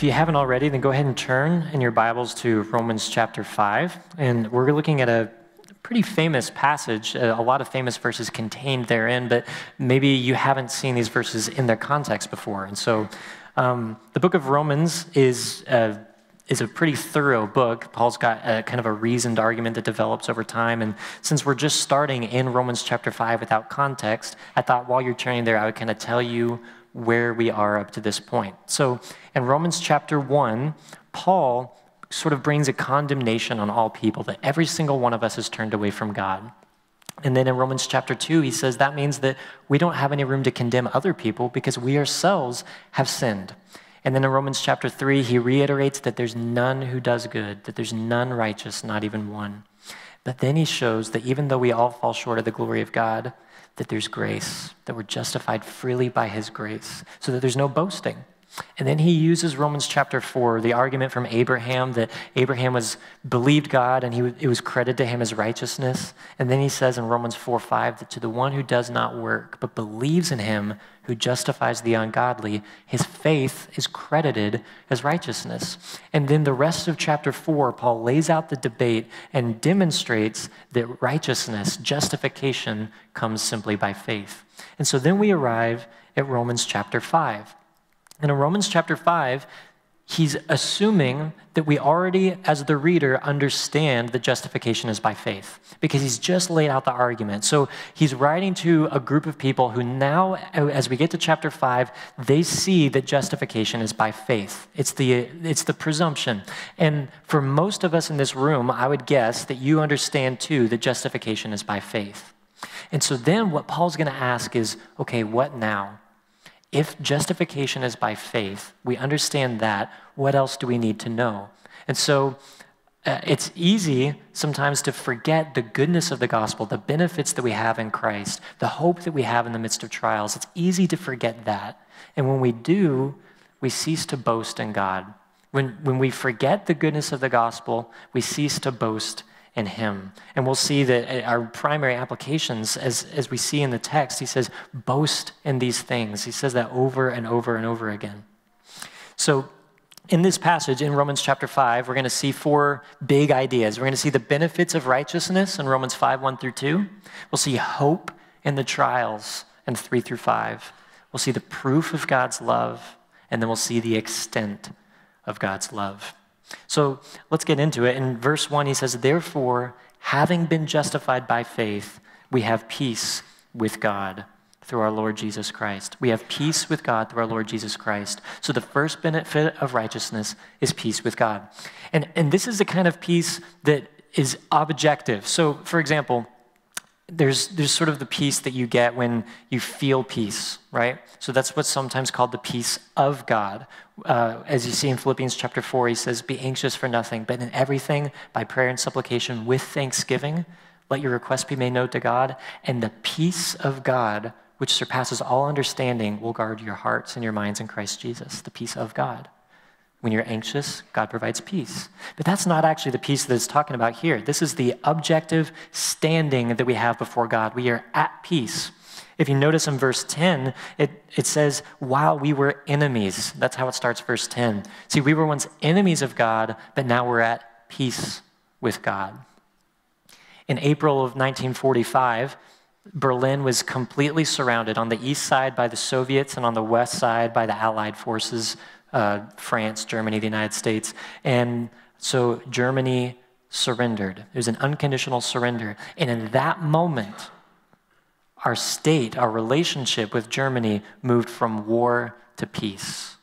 if you haven't already, then go ahead and turn in your Bibles to Romans chapter 5. And we're looking at a pretty famous passage, uh, a lot of famous verses contained therein, but maybe you haven't seen these verses in their context before. And so um, the book of Romans is. Uh, is a pretty thorough book. Paul's got a, kind of a reasoned argument that develops over time. And since we're just starting in Romans chapter 5 without context, I thought while you're turning there, I would kind of tell you where we are up to this point. So in Romans chapter 1, Paul sort of brings a condemnation on all people that every single one of us has turned away from God. And then in Romans chapter 2, he says that means that we don't have any room to condemn other people because we ourselves have sinned. And then in Romans chapter 3, he reiterates that there's none who does good, that there's none righteous, not even one. But then he shows that even though we all fall short of the glory of God, that there's grace, that we're justified freely by his grace, so that there's no boasting. And then he uses Romans chapter 4, the argument from Abraham that Abraham was believed God and he, it was credited to him as righteousness. And then he says in Romans 4 5 that to the one who does not work but believes in him who justifies the ungodly, his faith is credited as righteousness. And then the rest of chapter 4, Paul lays out the debate and demonstrates that righteousness, justification, comes simply by faith. And so then we arrive at Romans chapter 5. And in Romans chapter 5, he's assuming that we already, as the reader, understand that justification is by faith because he's just laid out the argument. So he's writing to a group of people who now, as we get to chapter 5, they see that justification is by faith. It's the, it's the presumption. And for most of us in this room, I would guess that you understand too that justification is by faith. And so then what Paul's going to ask is okay, what now? If justification is by faith, we understand that. What else do we need to know? And so uh, it's easy sometimes to forget the goodness of the gospel, the benefits that we have in Christ, the hope that we have in the midst of trials. It's easy to forget that. And when we do, we cease to boast in God. When, when we forget the goodness of the gospel, we cease to boast in him. And we'll see that our primary applications, as, as we see in the text, he says, boast in these things. He says that over and over and over again. So, in this passage in Romans chapter 5, we're going to see four big ideas. We're going to see the benefits of righteousness in Romans 5, 1 through 2. We'll see hope in the trials in 3 through 5. We'll see the proof of God's love, and then we'll see the extent of God's love. So let's get into it. In verse 1, he says, Therefore, having been justified by faith, we have peace with God through our Lord Jesus Christ. We have peace with God through our Lord Jesus Christ. So the first benefit of righteousness is peace with God. And, and this is the kind of peace that is objective. So, for example, there's, there's sort of the peace that you get when you feel peace, right? So that's what's sometimes called the peace of God. Uh, as you see in Philippians chapter 4, he says, Be anxious for nothing, but in everything, by prayer and supplication, with thanksgiving, let your request be made known to God, and the peace of God, which surpasses all understanding, will guard your hearts and your minds in Christ Jesus, the peace of God. When you're anxious, God provides peace. But that's not actually the peace that it's talking about here. This is the objective standing that we have before God. We are at peace. If you notice in verse 10, it, it says, while we were enemies. That's how it starts, verse 10. See, we were once enemies of God, but now we're at peace with God. In April of 1945, Berlin was completely surrounded on the east side by the Soviets and on the west side by the Allied forces uh, France, Germany, the United States. And so Germany surrendered. It was an unconditional surrender. And in that moment, our state, our relationship with Germany moved from war to peace,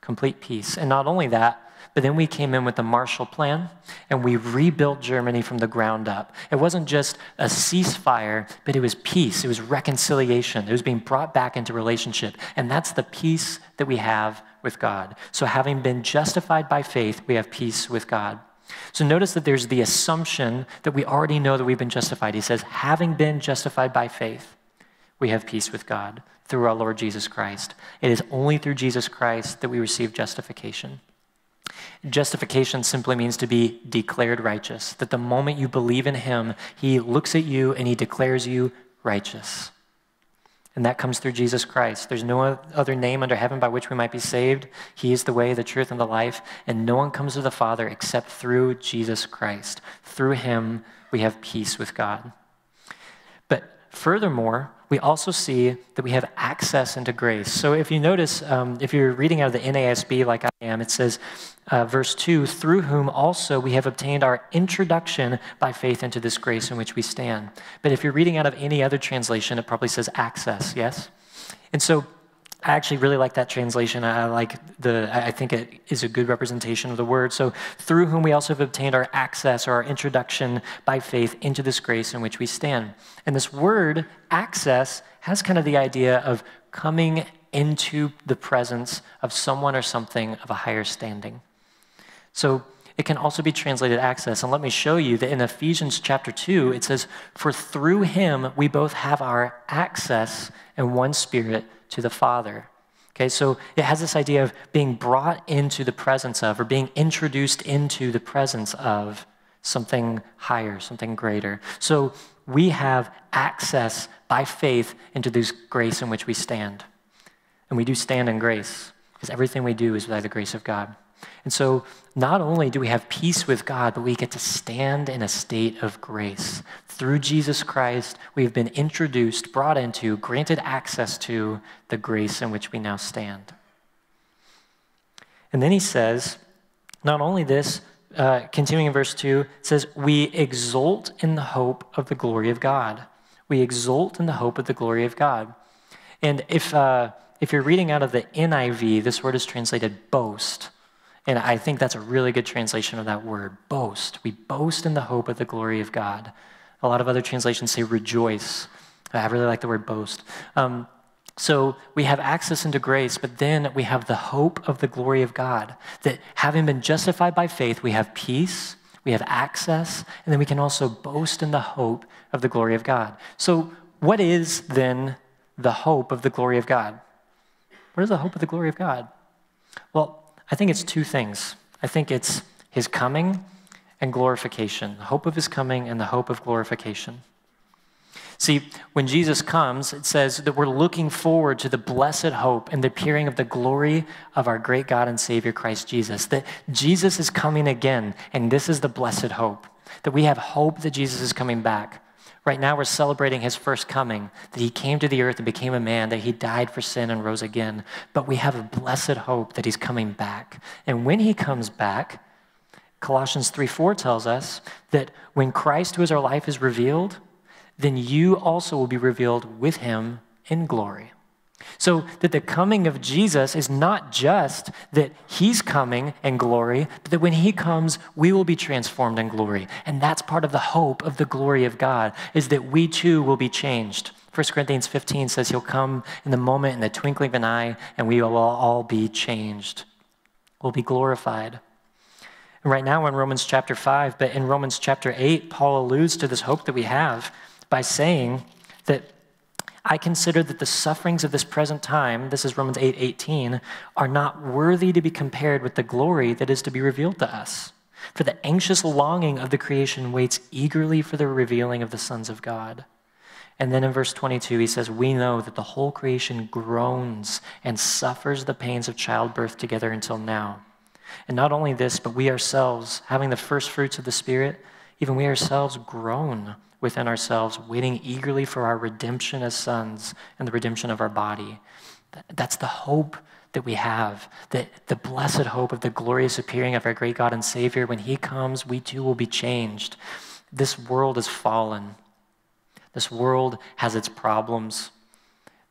complete peace. And not only that, but then we came in with the Marshall Plan and we rebuilt Germany from the ground up. It wasn't just a ceasefire, but it was peace, it was reconciliation, it was being brought back into relationship. And that's the peace that we have with God. So, having been justified by faith, we have peace with God. So, notice that there's the assumption that we already know that we've been justified. He says, having been justified by faith, we have peace with God through our Lord Jesus Christ. It is only through Jesus Christ that we receive justification. Justification simply means to be declared righteous, that the moment you believe in Him, He looks at you and He declares you righteous. And that comes through Jesus Christ. There's no other name under heaven by which we might be saved. He is the way, the truth, and the life. And no one comes to the Father except through Jesus Christ. Through him, we have peace with God. But furthermore, we also see that we have access into grace. So if you notice, um, if you're reading out of the NASB like I am, it says, uh, verse 2 through whom also we have obtained our introduction by faith into this grace in which we stand. But if you're reading out of any other translation, it probably says access, yes? And so I actually really like that translation. I like the, I think it is a good representation of the word. So, through whom we also have obtained our access or our introduction by faith into this grace in which we stand. And this word, access, has kind of the idea of coming into the presence of someone or something of a higher standing. So, it can also be translated access. And let me show you that in Ephesians chapter 2, it says, For through him we both have our access in one spirit to the Father. Okay, so it has this idea of being brought into the presence of, or being introduced into the presence of something higher, something greater. So we have access by faith into this grace in which we stand. And we do stand in grace, because everything we do is by the grace of God. And so, not only do we have peace with God, but we get to stand in a state of grace. Through Jesus Christ, we've been introduced, brought into, granted access to the grace in which we now stand. And then he says, not only this, uh, continuing in verse 2, it says, We exult in the hope of the glory of God. We exult in the hope of the glory of God. And if, uh, if you're reading out of the NIV, this word is translated boast. And I think that's a really good translation of that word, boast. We boast in the hope of the glory of God. A lot of other translations say rejoice. I really like the word boast. Um, so we have access into grace, but then we have the hope of the glory of God. That having been justified by faith, we have peace, we have access, and then we can also boast in the hope of the glory of God. So, what is then the hope of the glory of God? What is the hope of the glory of God? Well, I think it's two things. I think it's his coming and glorification, the hope of his coming and the hope of glorification. See, when Jesus comes, it says that we're looking forward to the blessed hope and the appearing of the glory of our great God and Savior Christ Jesus. That Jesus is coming again, and this is the blessed hope. That we have hope that Jesus is coming back. Right now, we're celebrating his first coming, that he came to the earth and became a man, that he died for sin and rose again. But we have a blessed hope that he's coming back. And when he comes back, Colossians 3 4 tells us that when Christ, who is our life, is revealed, then you also will be revealed with him in glory. So that the coming of Jesus is not just that he's coming in glory, but that when he comes, we will be transformed in glory. And that's part of the hope of the glory of God, is that we too will be changed. 1 Corinthians 15 says he'll come in the moment, in the twinkling of an eye, and we will all be changed. We'll be glorified. And right now we're in Romans chapter 5, but in Romans chapter 8, Paul alludes to this hope that we have by saying that I consider that the sufferings of this present time, this is Romans 8 18, are not worthy to be compared with the glory that is to be revealed to us. For the anxious longing of the creation waits eagerly for the revealing of the sons of God. And then in verse 22, he says, We know that the whole creation groans and suffers the pains of childbirth together until now. And not only this, but we ourselves, having the first fruits of the Spirit, even we ourselves groan within ourselves, waiting eagerly for our redemption as sons and the redemption of our body. That's the hope that we have, that the blessed hope of the glorious appearing of our great God and Savior. When He comes, we too will be changed. This world is fallen. This world has its problems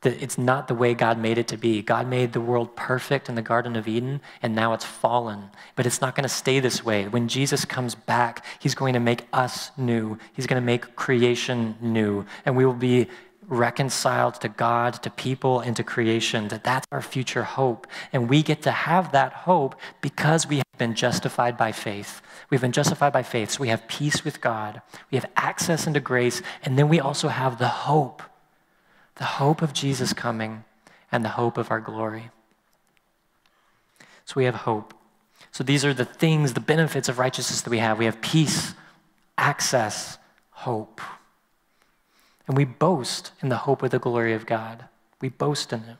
that it's not the way God made it to be. God made the world perfect in the Garden of Eden, and now it's fallen. But it's not going to stay this way. When Jesus comes back, he's going to make us new, he's going to make creation new, and we will be reconciled to God, to people, and to creation. That that's our future hope. And we get to have that hope because we have been justified by faith. We've been justified by faith, so we have peace with God. We have access into grace, and then we also have the hope the hope of Jesus coming and the hope of our glory. So we have hope. So these are the things, the benefits of righteousness that we have. We have peace, access, hope. And we boast in the hope of the glory of God. We boast in it.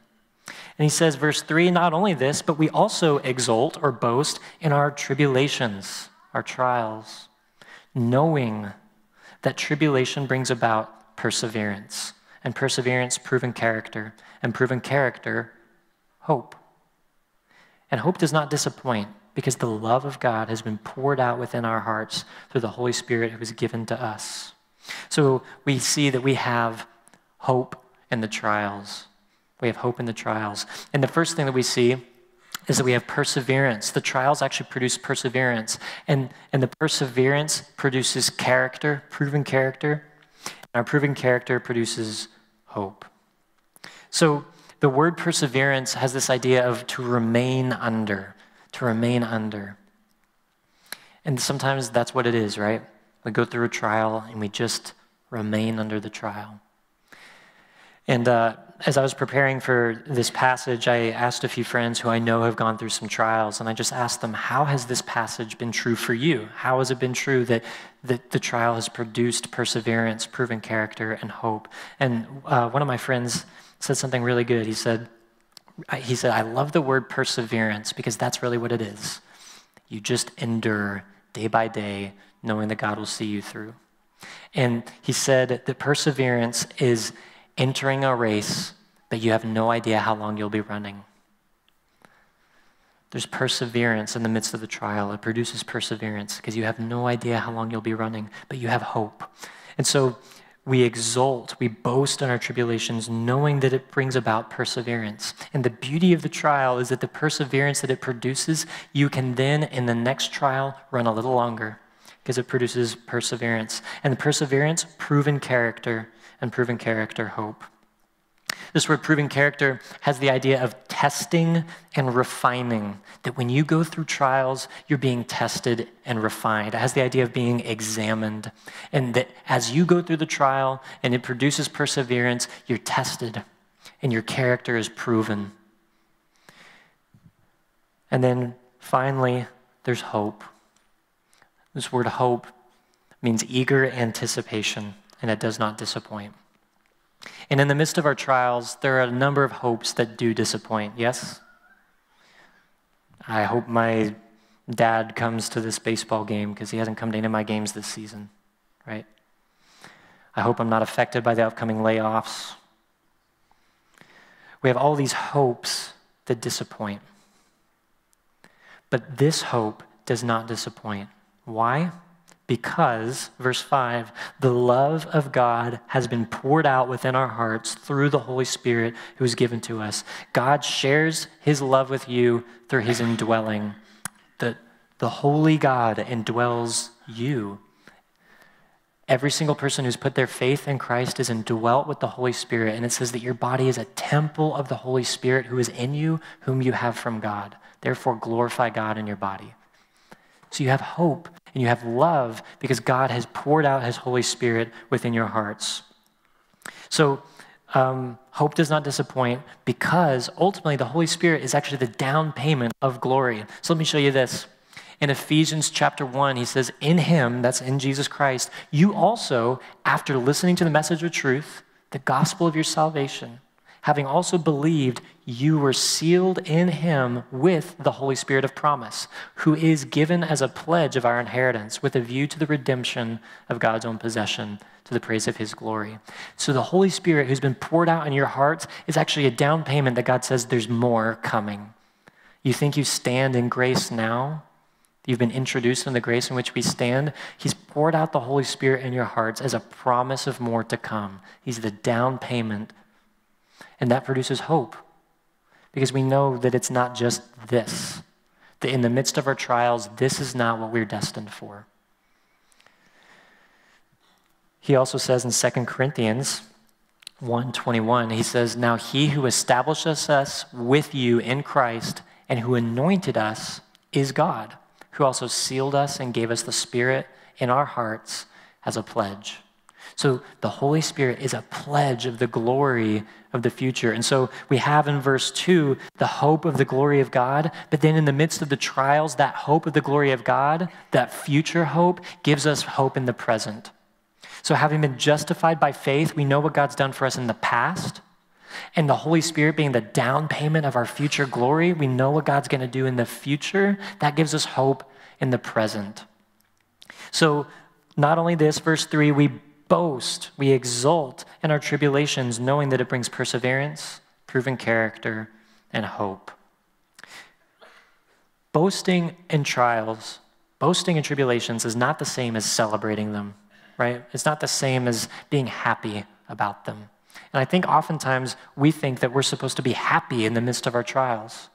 And he says, verse 3 not only this, but we also exult or boast in our tribulations, our trials, knowing that tribulation brings about perseverance, and perseverance, proven character, and proven character, hope. And hope does not disappoint because the love of God has been poured out within our hearts through the Holy Spirit who was given to us. So we see that we have hope in the trials. We have hope in the trials. And the first thing that we see is that we have perseverance. The trials actually produce perseverance. And, and the perseverance produces character, proven character. Our proven character produces hope. So the word perseverance has this idea of to remain under, to remain under. And sometimes that's what it is, right? We go through a trial and we just remain under the trial. And uh, as I was preparing for this passage, I asked a few friends who I know have gone through some trials, and I just asked them, How has this passage been true for you? How has it been true that, that the trial has produced perseverance, proven character, and hope? And uh, one of my friends said something really good. He said, he said, I love the word perseverance because that's really what it is. You just endure day by day, knowing that God will see you through. And he said that perseverance is entering a race, but you have no idea how long you'll be running. There's perseverance in the midst of the trial. It produces perseverance because you have no idea how long you'll be running, but you have hope. And so we exult, we boast in our tribulations, knowing that it brings about perseverance. And the beauty of the trial is that the perseverance that it produces, you can then, in the next trial, run a little longer because it produces perseverance. And the perseverance, proven character, and proven character, hope. This word proven character has the idea of testing and refining. That when you go through trials, you're being tested and refined. It has the idea of being examined. And that as you go through the trial and it produces perseverance, you're tested and your character is proven. And then finally, there's hope. This word hope means eager anticipation, and it does not disappoint. And in the midst of our trials, there are a number of hopes that do disappoint, yes? I hope my dad comes to this baseball game because he hasn't come to any of my games this season, right? I hope I'm not affected by the upcoming layoffs. We have all these hopes that disappoint. But this hope does not disappoint. Why? Because, verse 5, the love of God has been poured out within our hearts through the Holy Spirit who is given to us. God shares his love with you through his indwelling. The, the holy God indwells you. Every single person who's put their faith in Christ is indwelt with the Holy Spirit. And it says that your body is a temple of the Holy Spirit who is in you, whom you have from God. Therefore, glorify God in your body. So you have hope and you have love because God has poured out his Holy Spirit within your hearts. So um, hope does not disappoint because ultimately the Holy Spirit is actually the down payment of glory. So let me show you this. In Ephesians chapter 1, he says, In him, that's in Jesus Christ, you also, after listening to the message of truth, the gospel of your salvation, having also believed, you were sealed in him with the Holy Spirit of promise, who is given as a pledge of our inheritance with a view to the redemption of God's own possession to the praise of his glory. So the Holy Spirit who's been poured out in your hearts is actually a down payment that God says there's more coming. You think you stand in grace now? You've been introduced in the grace in which we stand. He's poured out the Holy Spirit in your hearts as a promise of more to come. He's the down payment and that produces hope because we know that it's not just this, that in the midst of our trials, this is not what we're destined for. He also says in 2 Corinthians 1:21, he says, "Now he who establishes us with you in Christ and who anointed us is God, who also sealed us and gave us the Spirit in our hearts as a pledge." So the Holy Spirit is a pledge of the glory of the future. And so we have in verse 2 the hope of the glory of God, but then in the midst of the trials, that hope of the glory of God, that future hope, gives us hope in the present. So having been justified by faith, we know what God's done for us in the past. and the Holy Spirit being the down payment of our future glory, we know what God's going to do in the future. That gives us hope in the present. So, not only this, verse 3, we boast, we exult in our tribulations, knowing that it brings perseverance, proven character, and hope. Boasting in trials, boasting in tribulations is not the same as celebrating them, right? It's not the same as being happy about them. And I think oftentimes we think that we're supposed to be happy in the midst of our trials.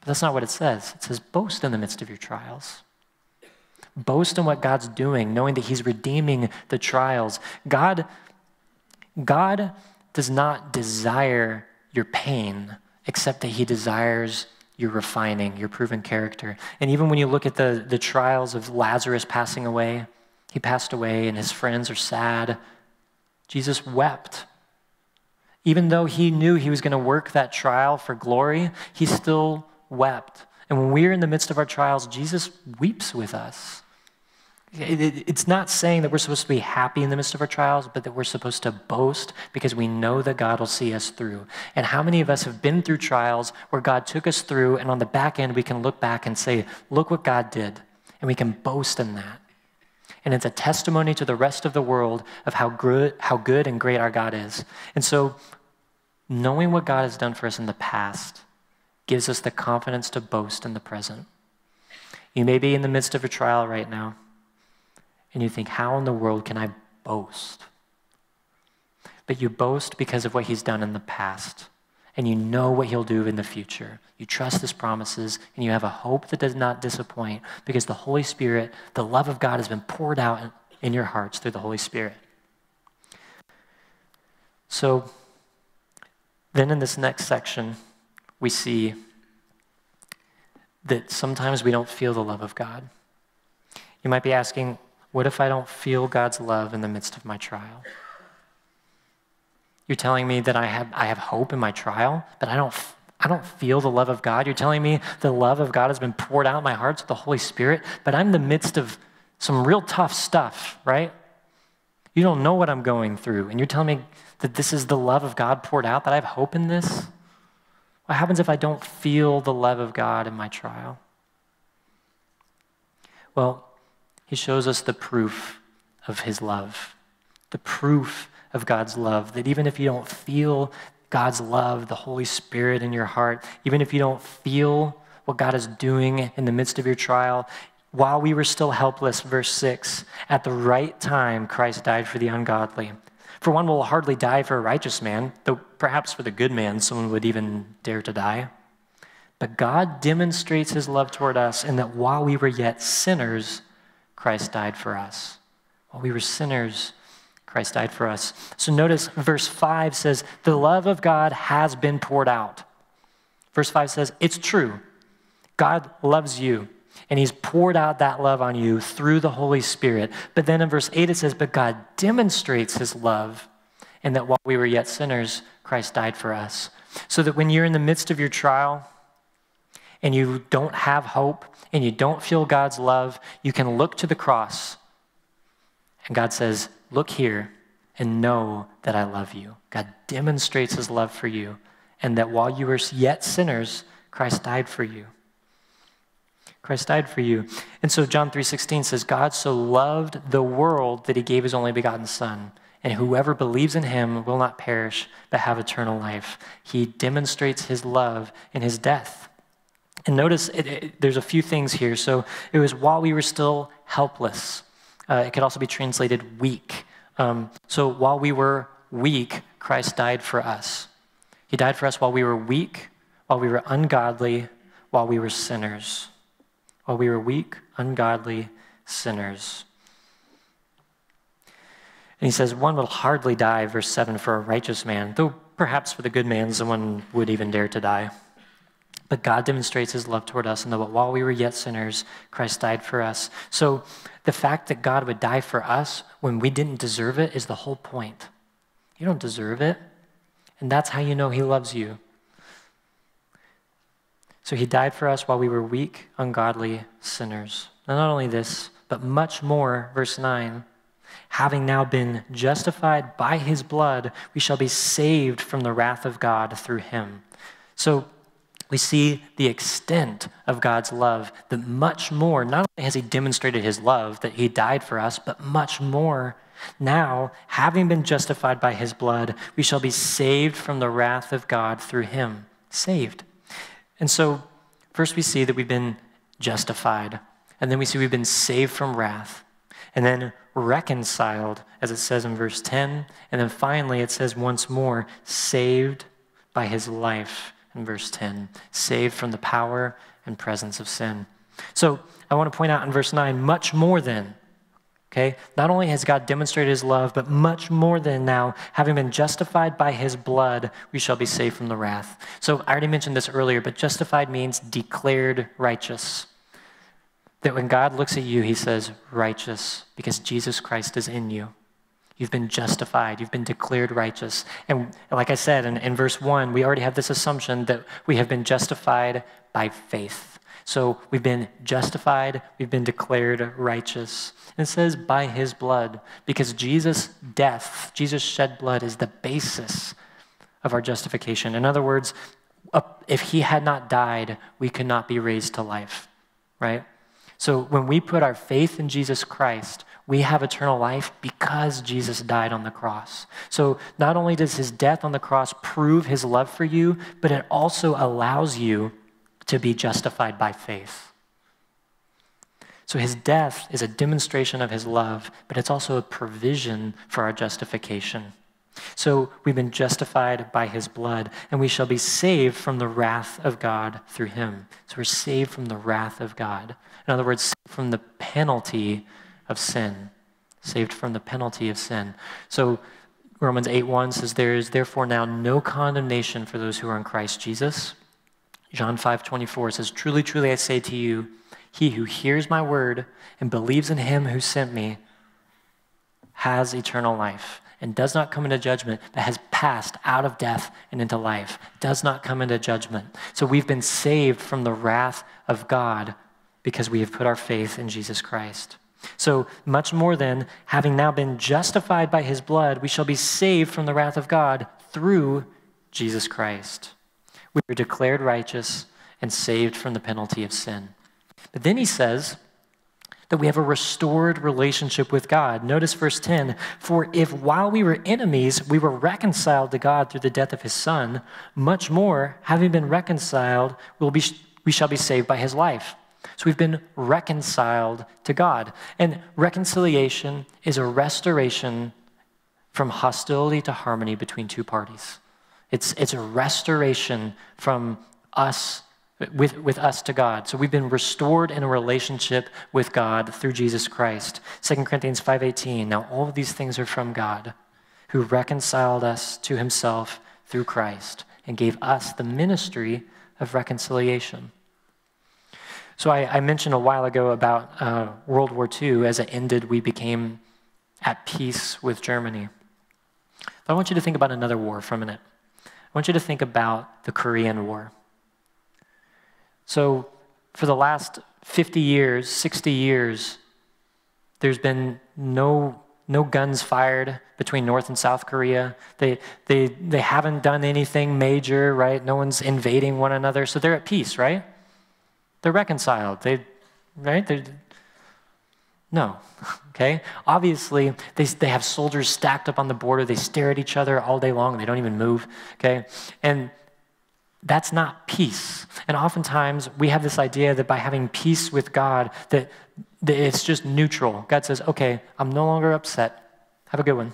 But that's not what it says. It says, boast in the midst of your trials. Boast in what God's doing, knowing that He's redeeming the trials. God, God does not desire your pain, except that He desires your refining, your proven character. And even when you look at the, the trials of Lazarus passing away, he passed away and his friends are sad. Jesus wept. Even though he knew he was going to work that trial for glory, he still wept. And when we're in the midst of our trials, Jesus weeps with us. It's not saying that we're supposed to be happy in the midst of our trials, but that we're supposed to boast because we know that God will see us through. And how many of us have been through trials where God took us through, and on the back end, we can look back and say, Look what God did. And we can boast in that. And it's a testimony to the rest of the world of how good, how good and great our God is. And so, knowing what God has done for us in the past gives us the confidence to boast in the present. You may be in the midst of a trial right now and you think, how in the world can I boast? But you boast because of what he's done in the past, and you know what he'll do in the future. You trust his promises, and you have a hope that does not disappoint because the Holy Spirit, the love of God, has been poured out in your hearts through the Holy Spirit. So, then in this next section, we see that sometimes we don't feel the love of God. You might be asking, what if I don't feel God's love in the midst of my trial? You're telling me that I have, I have hope in my trial, but I don't, I don't feel the love of God. You're telling me the love of God has been poured out in my heart to the Holy Spirit, but I'm in the midst of some real tough stuff, right? You don't know what I'm going through, and you're telling me that this is the love of God poured out, that I have hope in this? What happens if I don't feel the love of God in my trial? Well, he shows us the proof of his love, the proof of God's love, that even if you don't feel God's love, the Holy Spirit in your heart, even if you don't feel what God is doing in the midst of your trial, while we were still helpless, verse 6, at the right time, Christ died for the ungodly. For one will hardly die for a righteous man, though perhaps for the good man, someone would even dare to die. But God demonstrates his love toward us in that while we were yet sinners, Christ died for us. While we were sinners, Christ died for us. So notice verse 5 says, The love of God has been poured out. Verse 5 says, It's true. God loves you, and He's poured out that love on you through the Holy Spirit. But then in verse 8 it says, But God demonstrates His love, and that while we were yet sinners, Christ died for us. So that when you're in the midst of your trial, and you don't have hope and you don't feel God's love, you can look to the cross. And God says, Look here and know that I love you. God demonstrates his love for you, and that while you were yet sinners, Christ died for you. Christ died for you. And so John 3:16 says God so loved the world that he gave his only begotten son and whoever believes in him will not perish but have eternal life. He demonstrates his love in his death. And notice it, it, there's a few things here. So it was while we were still helpless. Uh, it could also be translated weak. Um, so while we were weak, Christ died for us. He died for us while we were weak, while we were ungodly, while we were sinners. While we were weak, ungodly, sinners. And he says, One will hardly die, verse 7, for a righteous man, though perhaps for the good man, someone would even dare to die. But God demonstrates his love toward us, and that while we were yet sinners, Christ died for us. So the fact that God would die for us when we didn't deserve it is the whole point. You don't deserve it. And that's how you know he loves you. So he died for us while we were weak, ungodly sinners. And not only this, but much more, verse 9. Having now been justified by his blood, we shall be saved from the wrath of God through him. So we see the extent of God's love, that much more, not only has he demonstrated his love, that he died for us, but much more. Now, having been justified by his blood, we shall be saved from the wrath of God through him. Saved. And so, first we see that we've been justified, and then we see we've been saved from wrath, and then reconciled, as it says in verse 10, and then finally it says once more, saved by his life in verse 10, saved from the power and presence of sin. So I want to point out in verse 9, much more than, okay? Not only has God demonstrated his love, but much more than now, having been justified by his blood, we shall be saved from the wrath. So I already mentioned this earlier, but justified means declared righteous. That when God looks at you, he says, righteous, because Jesus Christ is in you. You've been justified. You've been declared righteous. And like I said in, in verse 1, we already have this assumption that we have been justified by faith. So we've been justified, we've been declared righteous. And it says by his blood, because Jesus' death, Jesus' shed blood is the basis of our justification. In other words, if he had not died, we could not be raised to life, right? So when we put our faith in Jesus Christ, we have eternal life because Jesus died on the cross. So not only does his death on the cross prove his love for you, but it also allows you to be justified by faith. So his death is a demonstration of his love, but it's also a provision for our justification. So we've been justified by his blood, and we shall be saved from the wrath of God through him. So we're saved from the wrath of God. In other words, from the penalty of sin, saved from the penalty of sin. So Romans 8 1 says, There is therefore now no condemnation for those who are in Christ Jesus. John 5:24 says, Truly, truly, I say to you, he who hears my word and believes in him who sent me has eternal life and does not come into judgment, but has passed out of death and into life, does not come into judgment. So we've been saved from the wrath of God because we have put our faith in Jesus Christ. So, much more than having now been justified by his blood, we shall be saved from the wrath of God through Jesus Christ. We are declared righteous and saved from the penalty of sin. But then he says that we have a restored relationship with God. Notice verse 10 For if while we were enemies, we were reconciled to God through the death of his Son, much more, having been reconciled, we'll be, we shall be saved by his life. So we've been reconciled to God. And reconciliation is a restoration from hostility to harmony between two parties. It's, it's a restoration from us, with, with us to God. So we've been restored in a relationship with God through Jesus Christ. 2 Corinthians 5.18, now all of these things are from God, who reconciled us to himself through Christ and gave us the ministry of reconciliation. So I, I mentioned a while ago about uh, World War II. As it ended, we became at peace with Germany. But I want you to think about another war for a minute. I want you to think about the Korean War. So, for the last 50 years, 60 years, there's been no, no guns fired between North and South Korea. They, they, they haven't done anything major, right? No one's invading one another, so they're at peace, right? They're reconciled. They, right? They're, no. Okay? Obviously, they, they have soldiers stacked up on the border. They stare at each other all day long. They don't even move. Okay? And that's not peace. And oftentimes, we have this idea that by having peace with God, that, that it's just neutral. God says, okay, I'm no longer upset. Have a good one.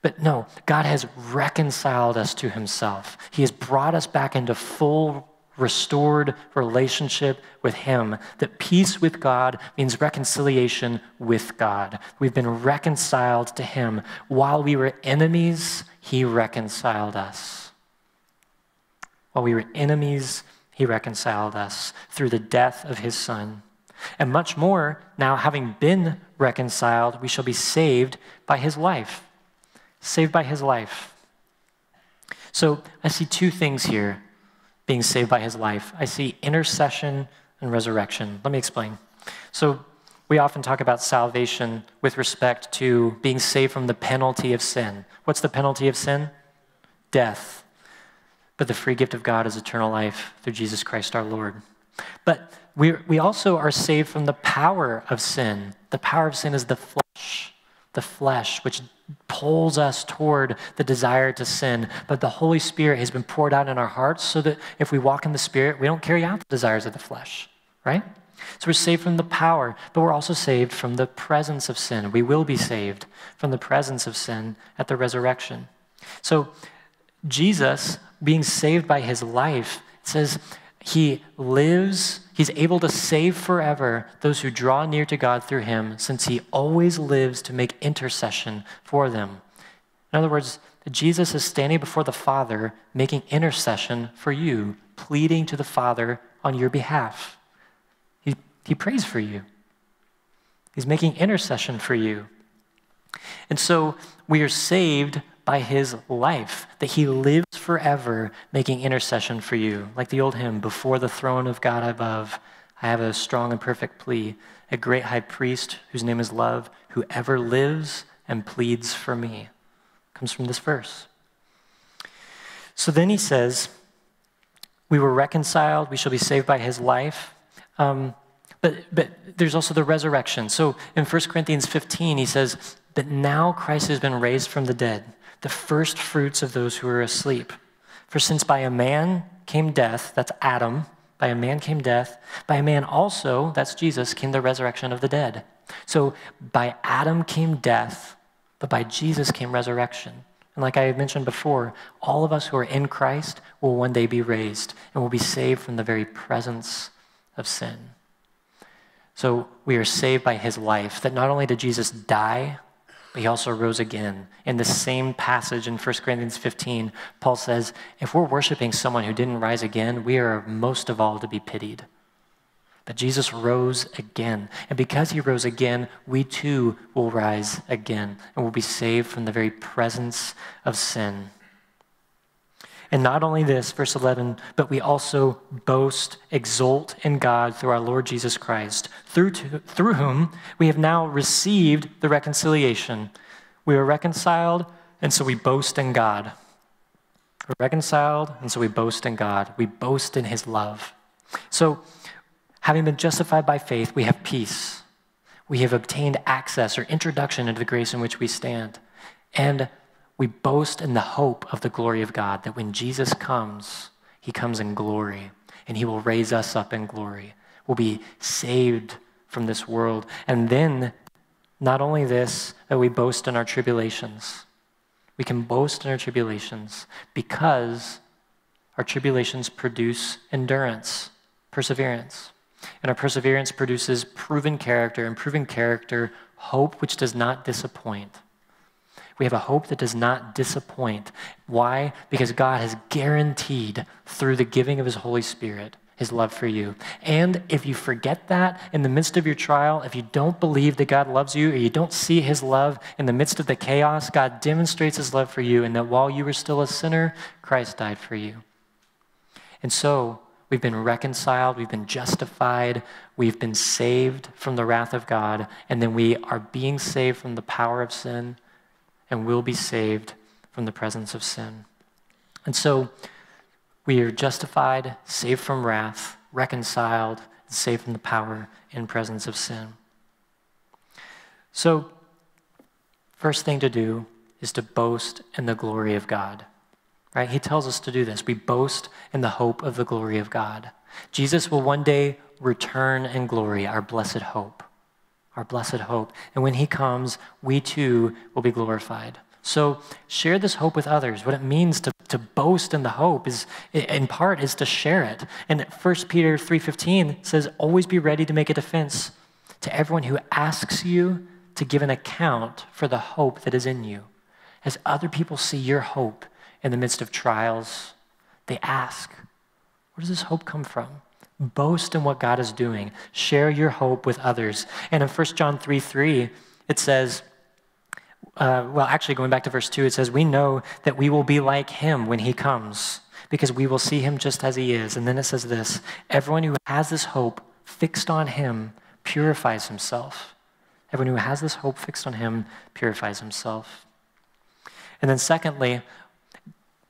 But no, God has reconciled us to himself. He has brought us back into full restored relationship with Him. That peace with God means reconciliation with God. We've been reconciled to Him. While we were enemies, He reconciled us. While we were enemies, He reconciled us through the death of His Son. And much more, now having been reconciled, we shall be saved by His life. Saved by His life. So I see two things here being saved by his life. I see intercession and resurrection. Let me explain. So, we often talk about salvation with respect to being saved from the penalty of sin. What's the penalty of sin? Death. But the free gift of God is eternal life through Jesus Christ our Lord. But we, we also are saved from the power of sin. The power of sin is the flesh, the flesh, which pulls us toward the desire to sin. But the Holy Spirit has been poured out in our hearts so that if we walk in the Spirit, we don't carry out the desires of the flesh, right? So we're saved from the power, but we're also saved from the presence of sin. We will be saved from the presence of sin at the resurrection. So Jesus, being saved by his life, says he lives, he's able to save forever those who draw near to God through him, since he always lives to make intercession for them. In other words, Jesus is standing before the Father, making intercession for you, pleading to the Father on your behalf. He, he prays for you, he's making intercession for you. And so we are saved by his life, that he lives forever making intercession for you. Like the old hymn, Before the throne of God above, I have a strong and perfect plea, a great high priest whose name is love, who ever lives and pleads for me. Comes from this verse. So then he says, We were reconciled, we shall be saved by his life. Um, but, but there's also the resurrection. So in 1 Corinthians 15, he says, But now Christ has been raised from the dead the first fruits of those who are asleep. For since by a man came death, that's Adam, by a man came death, by a man also, that's Jesus, came the resurrection of the dead. So by Adam came death, but by Jesus came resurrection. And like I mentioned before, all of us who are in Christ will one day be raised and will be saved from the very presence of sin. So we are saved by his life, that not only did Jesus die but he also rose again. In the same passage in 1 Corinthians 15, Paul says, if we're worshiping someone who didn't rise again, we are most of all to be pitied. But Jesus rose again. And because he rose again, we too will rise again and will be saved from the very presence of sin. And not only this, verse 11, but we also boast, exult in God through our Lord Jesus Christ, through, to, through whom we have now received the reconciliation. We are reconciled, and so we boast in God. We're reconciled, and so we boast in God. We boast in his love. So, having been justified by faith, we have peace. We have obtained access or introduction into the grace in which we stand. And we boast in the hope of the glory of God, that when Jesus comes, he comes in glory and he will raise us up in glory. We'll be saved from this world. And then, not only this, that we boast in our tribulations. We can boast in our tribulations because our tribulations produce endurance, perseverance. And our perseverance produces proven character, and proven character, hope which does not disappoint. We have a hope that does not disappoint. Why? Because God has guaranteed through the giving of His Holy Spirit His love for you. And if you forget that in the midst of your trial, if you don't believe that God loves you or you don't see His love in the midst of the chaos, God demonstrates His love for you and that while you were still a sinner, Christ died for you. And so, We've been reconciled, we've been justified, we've been saved from the wrath of God, and then we are being saved from the power of sin and will be saved from the presence of sin. And so we are justified, saved from wrath, reconciled, and saved from the power and presence of sin. So, first thing to do is to boast in the glory of God. Right? He tells us to do this. We boast in the hope of the glory of God. Jesus will one day return in glory, our blessed hope our blessed hope. And when he comes, we too will be glorified. So share this hope with others. What it means to, to boast in the hope is in part is to share it. And 1 Peter 3:15 says, always be ready to make a defense to everyone who asks you to give an account for the hope that is in you. As other people see your hope in the midst of trials, they ask, where does this hope come from? Boast in what God is doing. Share your hope with others. And in 1 John 3 3, it says, uh, well, actually, going back to verse 2, it says, We know that we will be like him when he comes, because we will see him just as he is. And then it says this Everyone who has this hope fixed on him purifies himself. Everyone who has this hope fixed on him purifies himself. And then, secondly,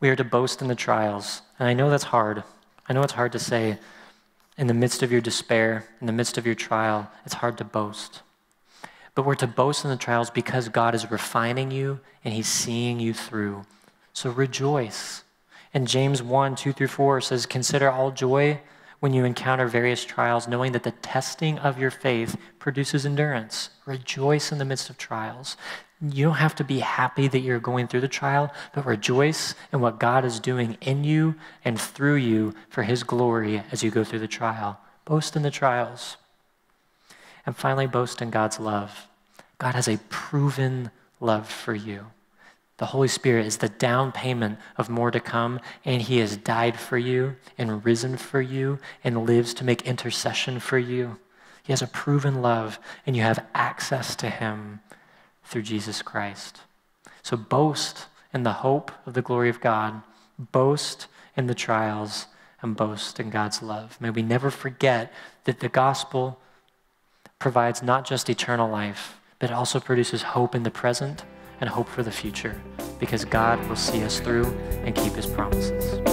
we are to boast in the trials. And I know that's hard. I know it's hard to say in the midst of your despair, in the midst of your trial, it's hard to boast. But we're to boast in the trials because God is refining you and He's seeing you through. So rejoice. And James 1 2 through 4 says, Consider all joy when you encounter various trials, knowing that the testing of your faith produces endurance. Rejoice in the midst of trials. You don't have to be happy that you're going through the trial, but rejoice in what God is doing in you and through you for His glory as you go through the trial. Boast in the trials. And finally, boast in God's love. God has a proven love for you. The Holy Spirit is the down payment of more to come, and He has died for you and risen for you and lives to make intercession for you. He has a proven love, and you have access to Him through Jesus Christ. So boast in the hope of the glory of God, boast in the trials, and boast in God's love. May we never forget that the gospel provides not just eternal life, but also produces hope in the present and hope for the future because God will see us through and keep his promises.